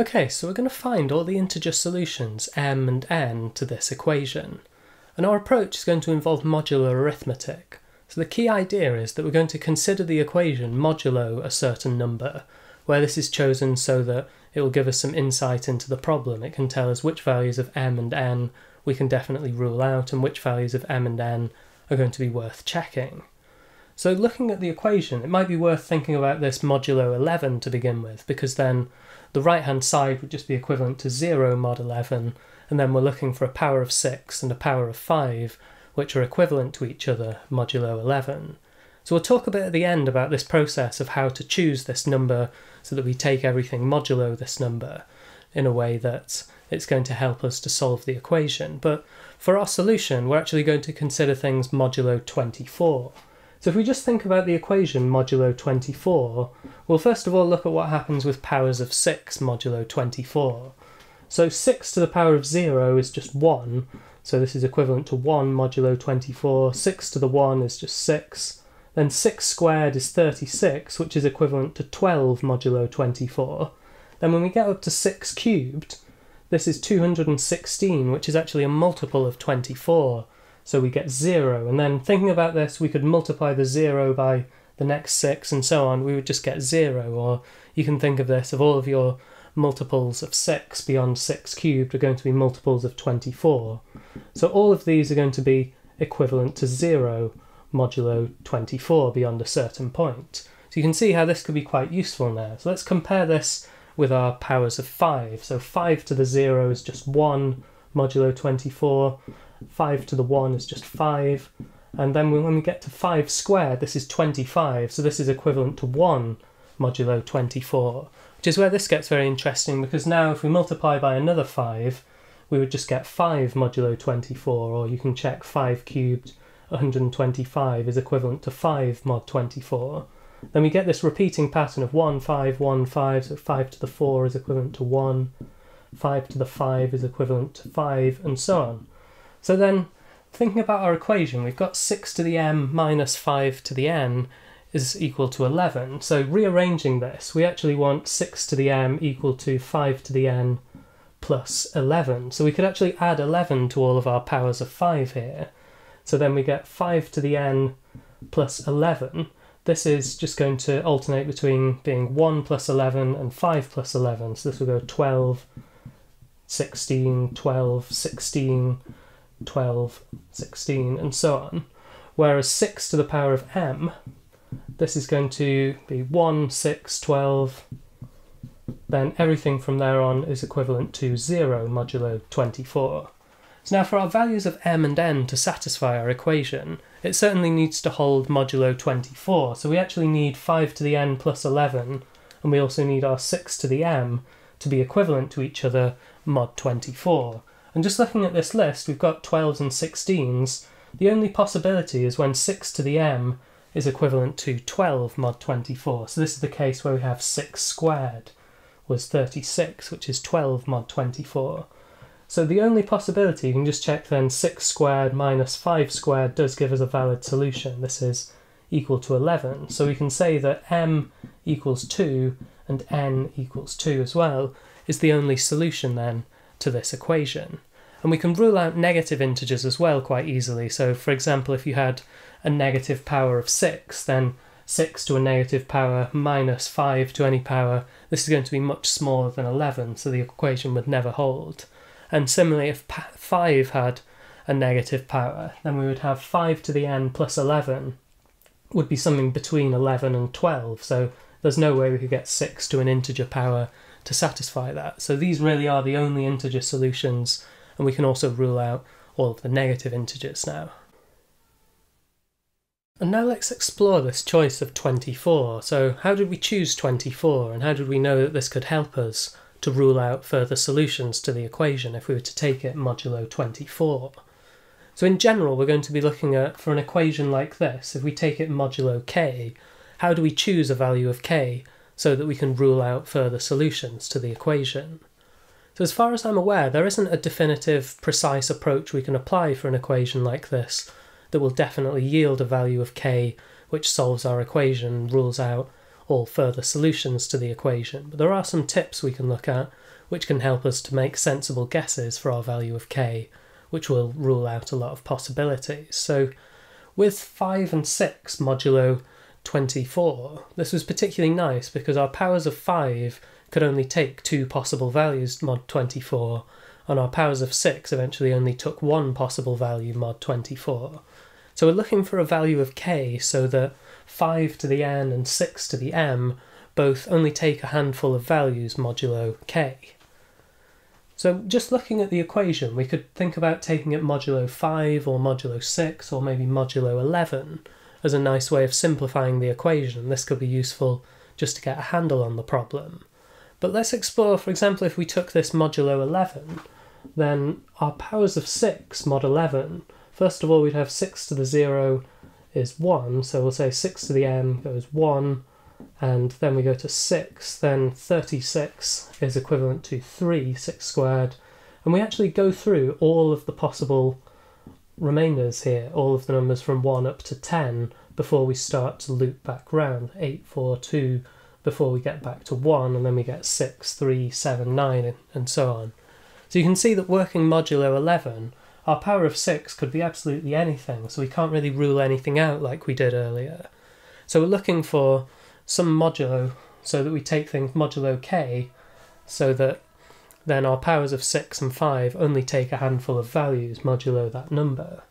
Okay, so we're going to find all the integer solutions m and n to this equation. And our approach is going to involve modular arithmetic. So the key idea is that we're going to consider the equation modulo a certain number, where this is chosen so that it will give us some insight into the problem. It can tell us which values of m and n we can definitely rule out and which values of m and n are going to be worth checking. So looking at the equation, it might be worth thinking about this modulo 11 to begin with, because then the right hand side would just be equivalent to 0 mod 11, and then we're looking for a power of 6 and a power of 5, which are equivalent to each other modulo 11. So we'll talk a bit at the end about this process of how to choose this number so that we take everything modulo this number in a way that it's going to help us to solve the equation. But for our solution, we're actually going to consider things modulo 24. So if we just think about the equation modulo 24, we'll first of all look at what happens with powers of 6 modulo 24. So 6 to the power of 0 is just 1, so this is equivalent to 1 modulo 24. 6 to the 1 is just 6. Then 6 squared is 36, which is equivalent to 12 modulo 24. Then when we get up to 6 cubed, this is 216, which is actually a multiple of 24. So we get 0. And then thinking about this, we could multiply the 0 by the next 6 and so on. We would just get 0. Or you can think of this, of all of your multiples of 6 beyond 6 cubed are going to be multiples of 24. So all of these are going to be equivalent to 0 modulo 24 beyond a certain point. So you can see how this could be quite useful now. So let's compare this with our powers of 5. So 5 to the 0 is just 1 modulo 24. 5 to the 1 is just 5. And then when we get to 5 squared, this is 25. So this is equivalent to 1 modulo 24, which is where this gets very interesting because now if we multiply by another 5, we would just get 5 modulo 24, or you can check 5 cubed 125 is equivalent to 5 mod 24. Then we get this repeating pattern of 1, 5, 1, 5, so 5 to the 4 is equivalent to 1, 5 to the 5 is equivalent to 5, and so on. So then, thinking about our equation, we've got 6 to the m minus 5 to the n is equal to 11. So rearranging this, we actually want 6 to the m equal to 5 to the n plus 11. So we could actually add 11 to all of our powers of 5 here. So then we get 5 to the n plus 11. This is just going to alternate between being 1 plus 11 and 5 plus 11. So this will go 12, 16, 12, 16, 12, 16, and so on. Whereas 6 to the power of m, this is going to be 1, 6, 12, then everything from there on is equivalent to 0 modulo 24. So now for our values of m and n to satisfy our equation, it certainly needs to hold modulo 24. So we actually need 5 to the n plus 11, and we also need our 6 to the m to be equivalent to each other mod 24. And just looking at this list, we've got 12s and 16s. The only possibility is when 6 to the m is equivalent to 12 mod 24. So this is the case where we have 6 squared was 36, which is 12 mod 24. So the only possibility, you can just check then, 6 squared minus 5 squared does give us a valid solution. This is equal to 11. So we can say that m equals 2 and n equals 2 as well is the only solution then to this equation. And we can rule out negative integers as well quite easily. So for example, if you had a negative power of 6, then 6 to a negative power minus 5 to any power, this is going to be much smaller than 11, so the equation would never hold. And similarly, if 5 had a negative power, then we would have 5 to the n plus 11 would be something between 11 and 12, so there's no way we could get 6 to an integer power to satisfy that. So these really are the only integer solutions, and we can also rule out all of the negative integers now. And now let's explore this choice of 24. So how did we choose 24 and how did we know that this could help us to rule out further solutions to the equation if we were to take it modulo 24? So in general we're going to be looking at, for an equation like this, if we take it modulo k, how do we choose a value of k so that we can rule out further solutions to the equation? So as far as I'm aware, there isn't a definitive, precise approach we can apply for an equation like this, that will definitely yield a value of k which solves our equation, rules out all further solutions to the equation, but there are some tips we can look at which can help us to make sensible guesses for our value of k, which will rule out a lot of possibilities. So with 5 and 6 modulo 24, this was particularly nice because our powers of 5 could only take two possible values mod 24, and our powers of 6 eventually only took one possible value mod 24. So we're looking for a value of k so that 5 to the n and 6 to the m both only take a handful of values modulo k. So just looking at the equation, we could think about taking it modulo 5 or modulo 6 or maybe modulo 11 as a nice way of simplifying the equation. This could be useful just to get a handle on the problem. But let's explore, for example, if we took this modulo 11, then our powers of 6 mod 11, first of all we'd have 6 to the 0 is 1, so we'll say 6 to the m goes 1, and then we go to 6, then 36 is equivalent to 3, 6 squared, and we actually go through all of the possible remainders here, all of the numbers from 1 up to 10, before we start to loop back round, 8, 4, 2, before we get back to 1, and then we get 6, 3, 7, 9, and so on. So you can see that working modulo 11, our power of 6 could be absolutely anything, so we can't really rule anything out like we did earlier. So we're looking for some modulo so that we take things modulo k so that then our powers of 6 and 5 only take a handful of values modulo that number.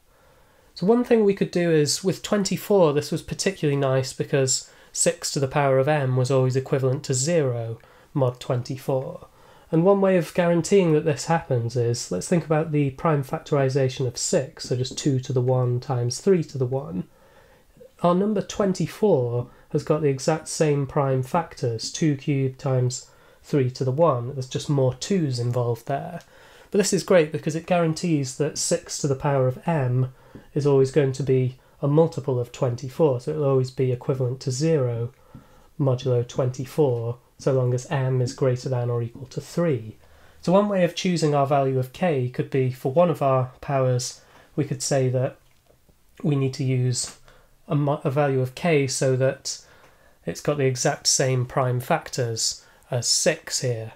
So one thing we could do is with 24 this was particularly nice because 6 to the power of m was always equivalent to 0 mod 24. And one way of guaranteeing that this happens is let's think about the prime factorization of 6, so just 2 to the 1 times 3 to the 1. Our number 24 has got the exact same prime factors 2 cubed times 3 to the 1. There's just more 2's involved there. But this is great because it guarantees that 6 to the power of m is always going to be a multiple of 24, so it'll always be equivalent to 0 modulo 24, so long as m is greater than or equal to 3. So one way of choosing our value of k could be for one of our powers, we could say that we need to use a, a value of k so that it's got the exact same prime factors as 6 here.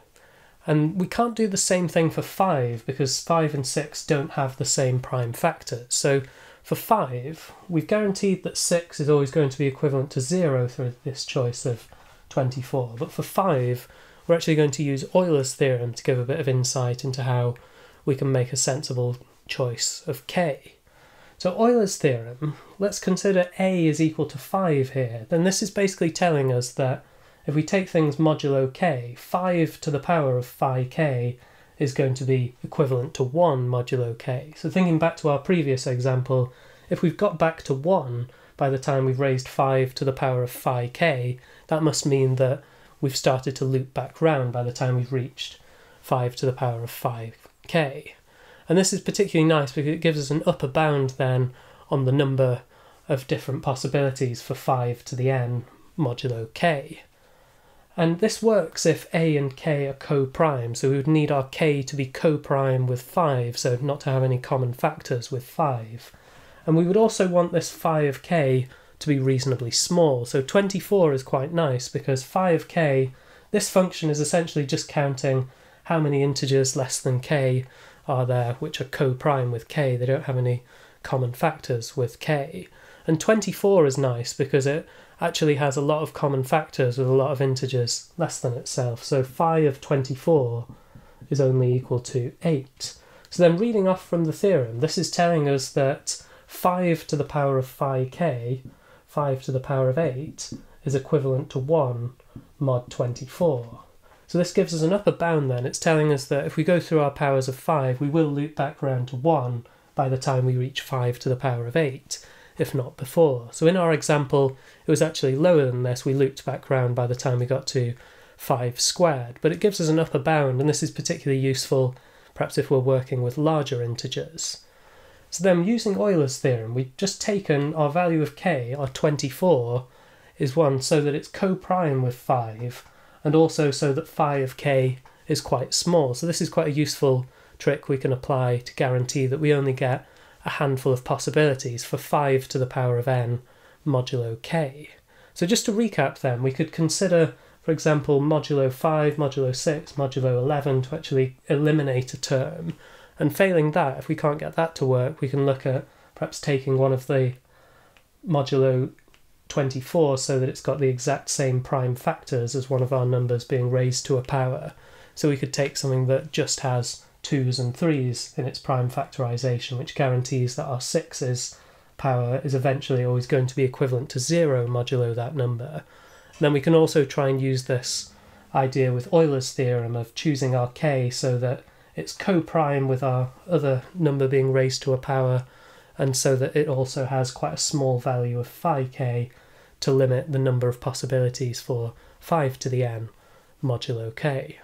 And we can't do the same thing for 5 because 5 and 6 don't have the same prime factors. So for 5, we've guaranteed that 6 is always going to be equivalent to 0 through this choice of 24. But for 5, we're actually going to use Euler's theorem to give a bit of insight into how we can make a sensible choice of k. So Euler's theorem, let's consider a is equal to 5 here. Then this is basically telling us that if we take things modulo k, 5 to the power of phi k is going to be equivalent to 1 modulo k. So thinking back to our previous example, if we've got back to 1 by the time we've raised 5 to the power of phi k, that must mean that we've started to loop back round by the time we've reached 5 to the power of phi k. And this is particularly nice because it gives us an upper bound then on the number of different possibilities for 5 to the n modulo k. And this works if a and k are co-prime, so we would need our k to be co-prime with 5, so not to have any common factors with 5. And we would also want this phi k to be reasonably small, so 24 is quite nice because phi k, this function is essentially just counting how many integers less than k are there which are co-prime with k. They don't have any common factors with k. And 24 is nice because it actually has a lot of common factors with a lot of integers less than itself. So phi of 24 is only equal to 8. So then reading off from the theorem, this is telling us that 5 to the power of phi k, 5 to the power of 8, is equivalent to 1 mod 24. So this gives us an upper bound then. It's telling us that if we go through our powers of 5, we will loop back round to 1 by the time we reach 5 to the power of 8, if not before. So in our example, it was actually lower than this. We looped back round by the time we got to 5 squared. But it gives us an upper bound, and this is particularly useful perhaps if we're working with larger integers. So then using Euler's theorem, we've just taken our value of k, our 24, is 1 so that it's co-prime with 5, and also so that phi of k is quite small. So this is quite a useful trick we can apply to guarantee that we only get a handful of possibilities for 5 to the power of n modulo k. So just to recap then, we could consider, for example, modulo 5, modulo 6, modulo 11 to actually eliminate a term. And failing that, if we can't get that to work, we can look at perhaps taking one of the modulo 24 so that it's got the exact same prime factors as one of our numbers being raised to a power. So we could take something that just has twos and threes in its prime factorization, which guarantees that our sixes power is eventually always going to be equivalent to zero modulo that number. And then we can also try and use this idea with Euler's theorem of choosing our k so that it's co-prime with our other number being raised to a power and so that it also has quite a small value of phi k to limit the number of possibilities for 5 to the n modulo k.